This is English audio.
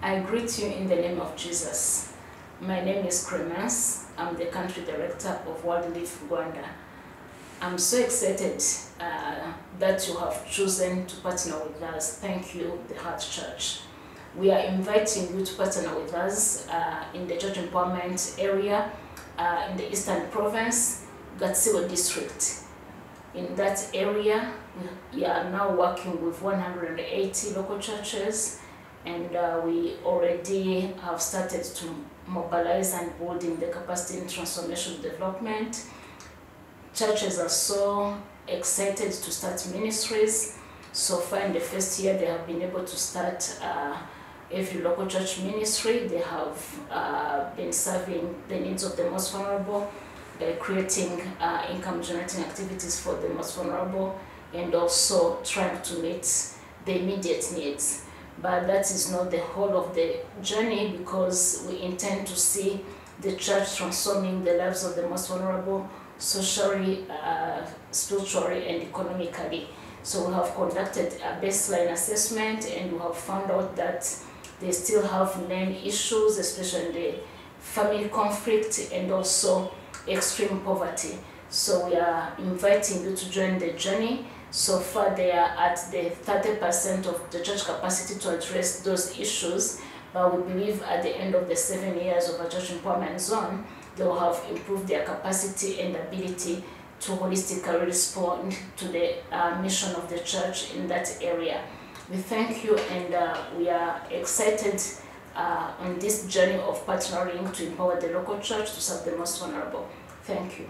I greet you in the name of Jesus. My name is Clemence. I'm the country director of World Relief Rwanda. I'm so excited uh, that you have chosen to partner with us. Thank you, the Heart Church. We are inviting you to partner with us uh, in the church empowerment area uh, in the Eastern Province, Gatsibo District. In that area, we are now working with 180 local churches and uh, we already have started to mobilize and build in the capacity in transformation development. Churches are so excited to start ministries. So far in the first year, they have been able to start uh, every local church ministry. They have uh, been serving the needs of the most vulnerable by creating uh, income generating activities for the most vulnerable and also trying to meet the immediate needs. But that is not the whole of the journey because we intend to see the church transforming the lives of the most vulnerable socially, uh, spiritually, and economically. So we have conducted a baseline assessment and we have found out that they still have main issues, especially family conflict and also extreme poverty. So we are inviting you to join the journey. So far they are at the 30% of the church capacity to address those issues, but we believe at the end of the seven years of a church empowerment zone, they will have improved their capacity and ability to holistically respond to the uh, mission of the church in that area. We thank you and uh, we are excited uh, on this journey of partnering to empower the local church to serve the most vulnerable. Thank you.